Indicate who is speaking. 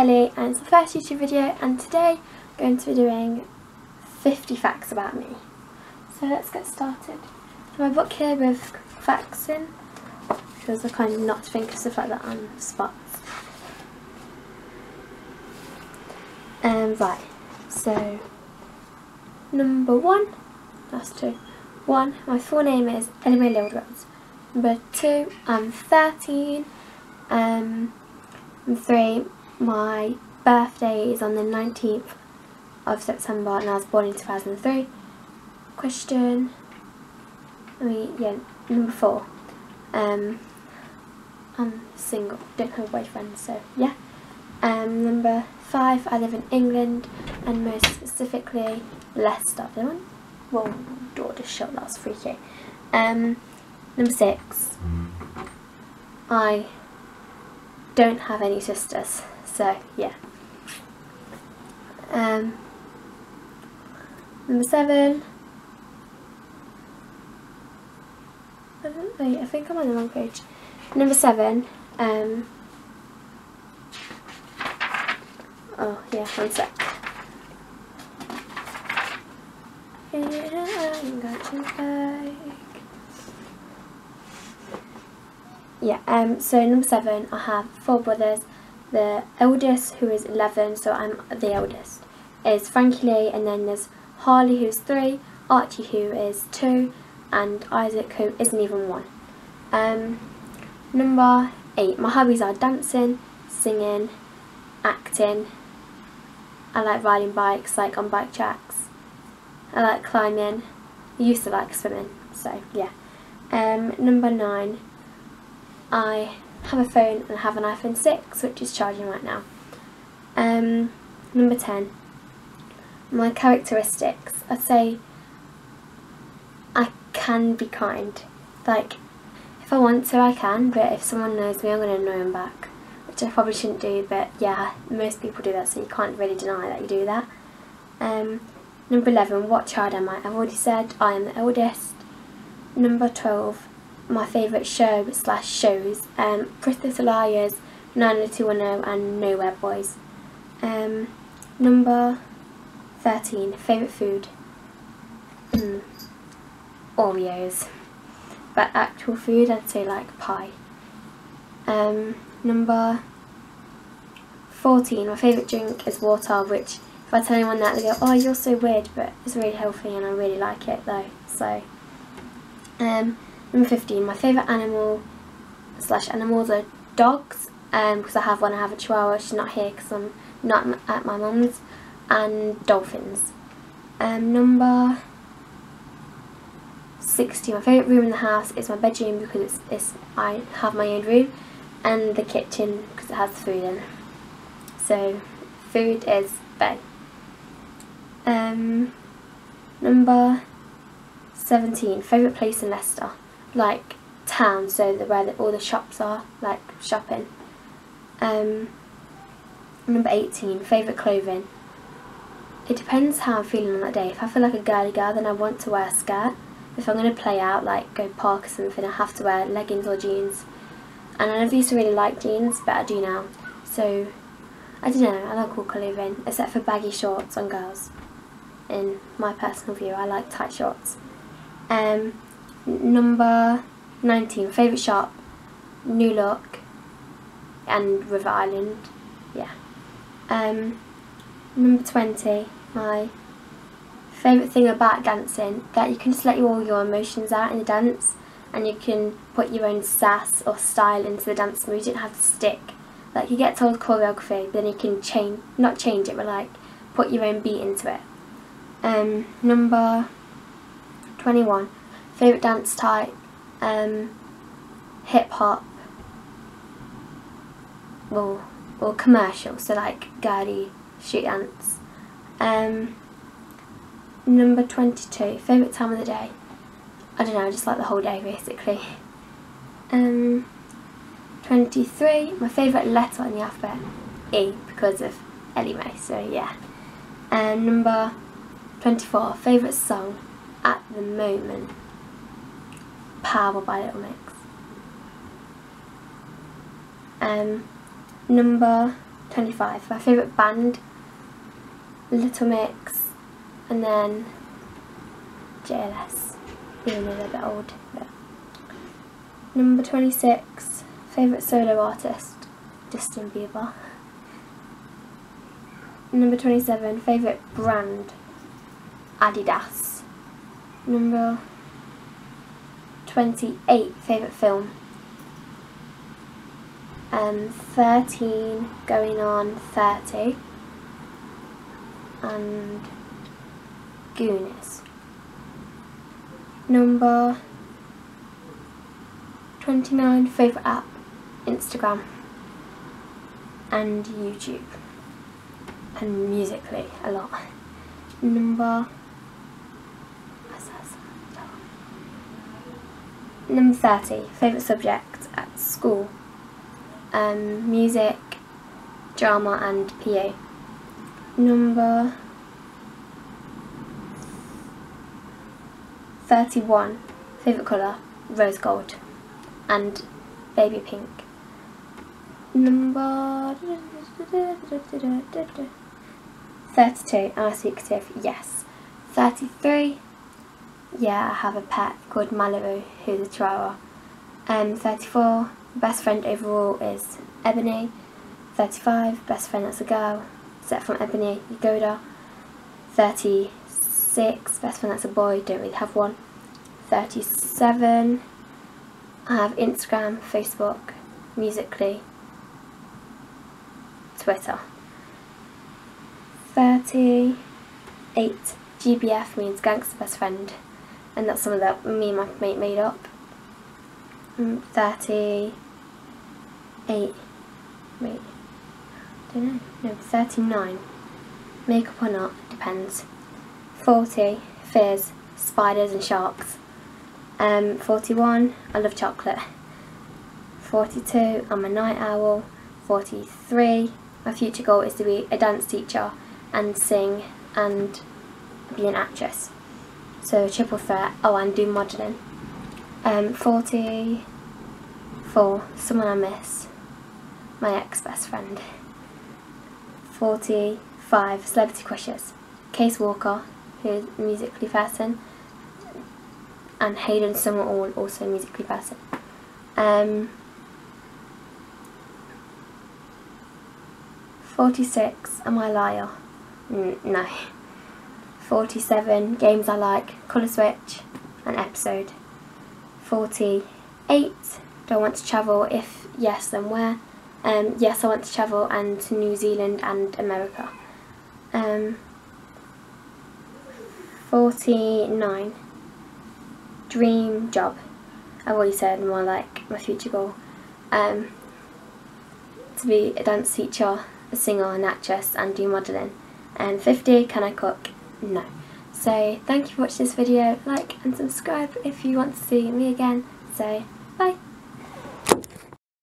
Speaker 1: Ellie and it's the first YouTube video and today I'm going to be doing 50 facts about me. So let's get started. So my book here with facts in because I kind of not think of stuff like that on spots. Um, right, so number one, that's two. One, my full name is Ellie Mae. Number two, I'm 13. Um, and three, my birthday is on the 19th of September and I was born in 2003. Question, I mean, yeah, number four. Um, I'm single, don't have a boyfriend, so yeah. Um, number five, I live in England and most specifically Leicester. Did one? Well, door just shut, that was freaky. Um, number six, I don't have any sisters, so yeah. Um, number seven. I don't wait, I think I'm on the wrong page. Number seven. Um, oh yeah, one sec. Yeah, um, so number seven, I have four brothers. The eldest, who is 11, so I'm the eldest, is Frankie Lee, and then there's Harley, who's three, Archie, who is two, and Isaac, who isn't even one. Um, number eight, my hobbies are dancing, singing, acting. I like riding bikes, like on bike tracks. I like climbing. I used to like swimming, so yeah. Um, number nine, I have a phone and have an iPhone 6 which is charging right now. Um, number 10. My characteristics. I'd say I can be kind. Like, if I want to I can, but if someone knows me I'm going to annoy them back. Which I probably shouldn't do, but yeah, most people do that so you can't really deny that you do that. Um, number 11. What child am I? I've already said I am the eldest. Number 12 my favourite show slash shows, um, Little Liars, 90210 and Nowhere Boys. Um, number 13, favourite food, mm, Oreos. But actual food, I'd say like pie. Um, number 14, my favourite drink is water, which if I tell anyone that, they go, oh, you're so weird, but it's really healthy and I really like it though, so. Um, Number 15, my favourite animal slash animals are dogs, um, because I have one, I have a chihuahua, she's not here because I'm not at my mum's, and dolphins. Um, number 60, my favourite room in the house is my bedroom because it's, it's I have my own room, and the kitchen because it has food in. So, food is bed. Um, number 17, favourite place in Leicester like town, so the, where the, all the shops are, like shopping. Um, number 18, favourite clothing. It depends how I'm feeling on that day. If I feel like a girly girl, then I want to wear a skirt. If I'm going to play out, like go park or something, I have to wear leggings or jeans. And I never used to really like jeans, but I do now. So, I don't know, I like all clothing, except for baggy shorts on girls. In my personal view, I like tight shorts. Um, Number 19, favourite shop, New Look and River Island. Yeah. Um, number 20, my favourite thing about dancing, that you can just let all your emotions out in the dance and you can put your own sass or style into the dance move. You don't have to stick. Like you get told choreography, then you can change, not change it, but like put your own beat into it. Um, number 21, Favourite dance type? Um, hip hop. Or, or commercial, so like girly street dance. Um, number 22, favourite time of the day? I don't know, I just like the whole day basically. Um, 23, my favourite letter in the alphabet? E, because of Ellie Mae, so yeah. And number 24, favourite song at the moment? Power by Little Mix. Um, number 25. My favourite band, Little Mix, and then JLS, even though they're a bit old. But. Number 26, favourite solo artist, Justin Bieber. Number 27, favourite brand, Adidas. Number 28, favourite film, um, 13 going on 30 and Goonies. Number 29 favourite app Instagram and YouTube and Musically a lot. Number Number 30 favourite subject at school um, music, drama and PA. Number 31, favourite colour, rose gold and baby pink. Number 32, am I secretive? Yes. 33, yeah, I have a pet called Malibu, who's a chihuahua. Um, 34, best friend overall is Ebony. 35, best friend that's a girl, except from Ebony, Yagoda. 36, best friend that's a boy, don't really have one. 37, I have Instagram, Facebook, Musically, Twitter. 38, GBF means gangster best friend, and that's something that me and my mate made up. 38, wait, don't know, no, 39, makeup or not, depends. 40, fears, spiders and sharks. Um, 41, I love chocolate. 42, I'm a night owl. 43, my future goal is to be a dance teacher and sing and be an actress. So triple threat, oh and do modelling. Um, 40, for someone I miss, my ex-best friend. 45 celebrity crushes, Case Walker, who's musically person, and Hayden Summerall, also musically person. Um, 46, Am I a Liar? N no. 47, Games I Like, Colour Switch, an episode. 48, do I want to travel? If yes, then where? Um, yes, I want to travel and to New Zealand and America. Um, 49. Dream job. I've already said more like my future goal. Um, to be a dance teacher, a singer, an actress and do modelling. And 50, can I cook? No. So thank you for watching this video, like and subscribe if you want to see me again. So bye!